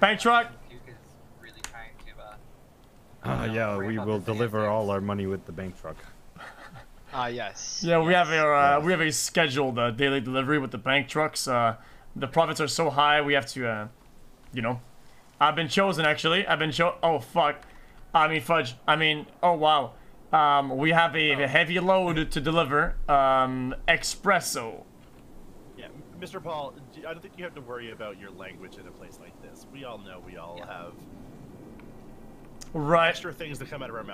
Bank truck. Duke is really to. Uh, Ah, yeah, we will deliver basics. all our money with the bank truck. Ah, yes. Yeah, we have a uh, we have a scheduled uh, daily delivery with the bank trucks. Uh, the profits are so high, we have to, uh, you know. I've been chosen actually. I've been cho. Oh fuck. I mean fudge. I mean oh wow. Um, we have a, a heavy load to deliver. Um, espresso. Yeah, M- Mr. Paul, I don't think you have to worry about your language in a place like this. We all know we all Yeah. have Right. extra things that come out of our mouth.